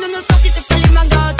une de nos sorties, c'est pas les mangas.